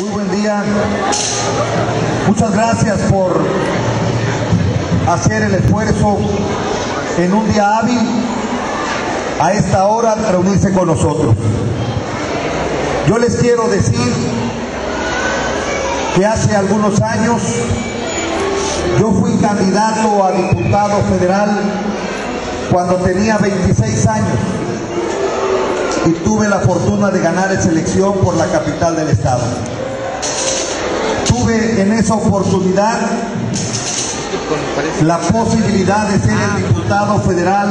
Muy buen día. Muchas gracias por hacer el esfuerzo en un día hábil a esta hora reunirse con nosotros. Yo les quiero decir que hace algunos años yo fui candidato a diputado federal cuando tenía 26 años y tuve la fortuna de ganar esa elección por la capital del estado. Tuve en esa oportunidad la posibilidad de ser el diputado federal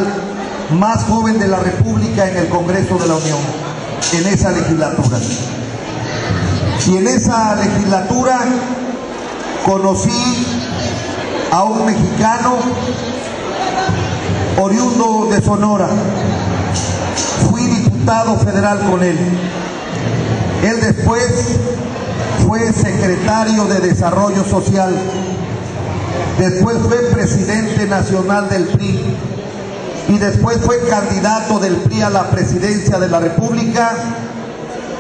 más joven de la República en el Congreso de la Unión, en esa legislatura. Y en esa legislatura conocí a un mexicano oriundo de Sonora. Fui diputado federal con él. Él después secretario de Desarrollo Social. Después fue presidente nacional del PRI. Y después fue candidato del PRI a la presidencia de la República,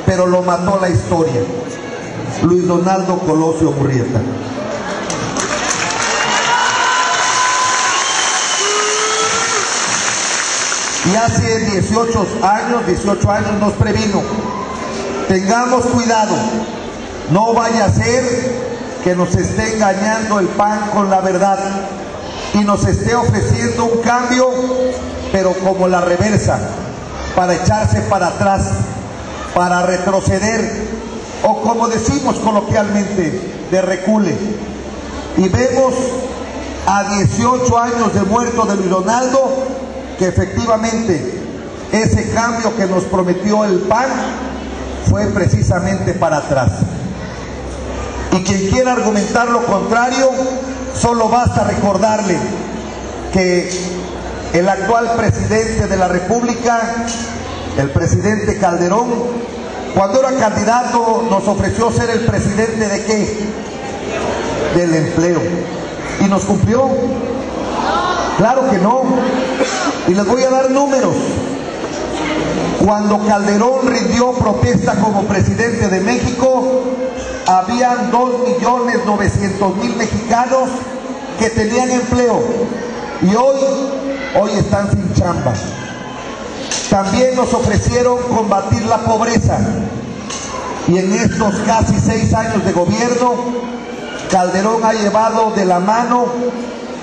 pero lo mató la historia. Luis Donaldo Colosio Murrieta. Y hace 18 años, 18 años nos previno. Tengamos cuidado, no vaya a ser que nos esté engañando el pan con la verdad y nos esté ofreciendo un cambio, pero como la reversa, para echarse para atrás, para retroceder, o como decimos coloquialmente, de recule. Y vemos a 18 años de muerto de Luis Donaldo que efectivamente ese cambio que nos prometió el PAN fue precisamente para atrás. Y quien quiera argumentar lo contrario, solo basta recordarle que el actual presidente de la República, el presidente Calderón, cuando era candidato nos ofreció ser el presidente de qué? Del empleo. ¿Y nos cumplió? Claro que no. Y les voy a dar números. Cuando Calderón rindió protesta como presidente de México, habían 2.900.000 mexicanos que tenían empleo. Y hoy, hoy están sin chamba. También nos ofrecieron combatir la pobreza. Y en estos casi seis años de gobierno, Calderón ha llevado de la mano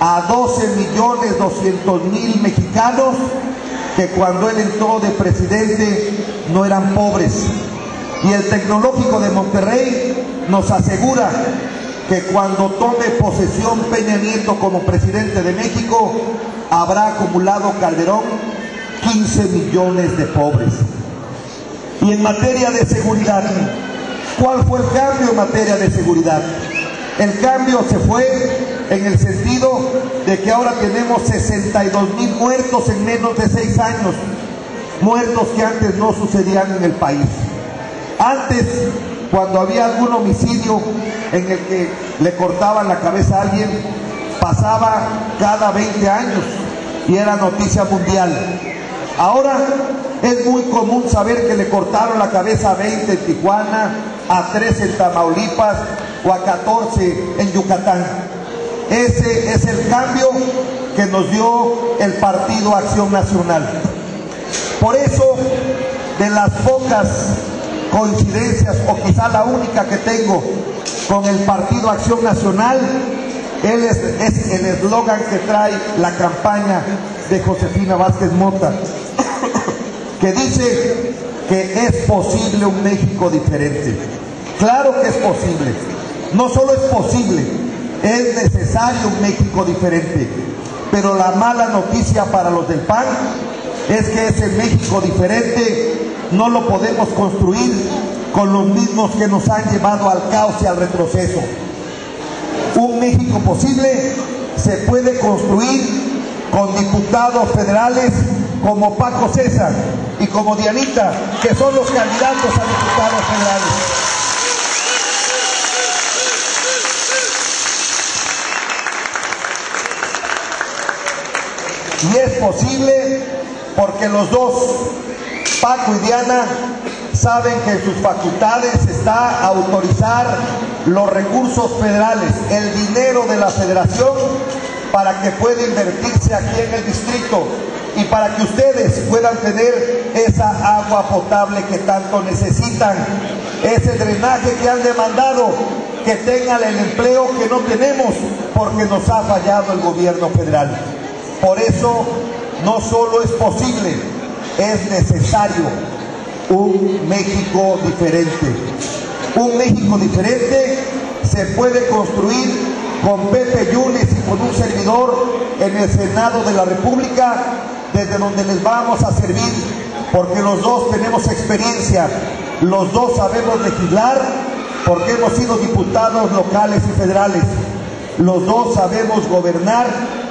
a 12 millones 200 mil mexicanos que cuando él entró de presidente no eran pobres. Y el tecnológico de Monterrey nos asegura que cuando tome posesión Peña Nieto como presidente de México, habrá acumulado Calderón 15 millones de pobres. Y en materia de seguridad, ¿cuál fue el cambio en materia de seguridad? El cambio se fue en el sentido de que ahora tenemos 62 mil muertos en menos de seis años, muertos que antes no sucedían en el país. Antes, cuando había algún homicidio en el que le cortaban la cabeza a alguien, pasaba cada 20 años y era noticia mundial. Ahora es muy común saber que le cortaron la cabeza a 20 en Tijuana, a 13 en Tamaulipas o a 14 en Yucatán. Ese es el cambio que nos dio el Partido Acción Nacional. Por eso, de las pocas coincidencias, o quizá la única que tengo con el Partido Acción Nacional, él es, es el eslogan que trae la campaña de Josefina Vázquez Mota, que dice que es posible un México diferente. Claro que es posible. No solo es posible, es necesario un México diferente. Pero la mala noticia para los del PAN es que ese México diferente no lo podemos construir con los mismos que nos han llevado al caos y al retroceso. Un México posible se puede construir con diputados federales como Paco César y como Dianita, que son los candidatos a diputados federales. Y es posible porque los dos, Paco y Diana, saben que en sus facultades está autorizar los recursos federales, el dinero de la federación para que pueda invertirse aquí en el distrito y para que ustedes puedan tener esa agua potable que tanto necesitan, ese drenaje que han demandado, que tengan el empleo que no tenemos porque nos ha fallado el gobierno federal. Por eso no solo es posible, es necesario un México diferente. Un México diferente se puede construir con Pepe Yunes y con un servidor en el Senado de la República, desde donde les vamos a servir, porque los dos tenemos experiencia, los dos sabemos legislar, porque hemos sido diputados locales y federales, los dos sabemos gobernar,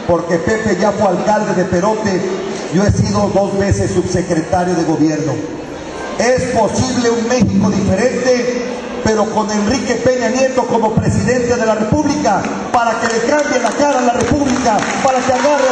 porque Pepe ya fue alcalde de Perote, yo he sido dos veces subsecretario de gobierno. Es posible un México diferente, pero con Enrique Peña Nieto como presidente de la República, para que le cambie la cara a la República, para que agarre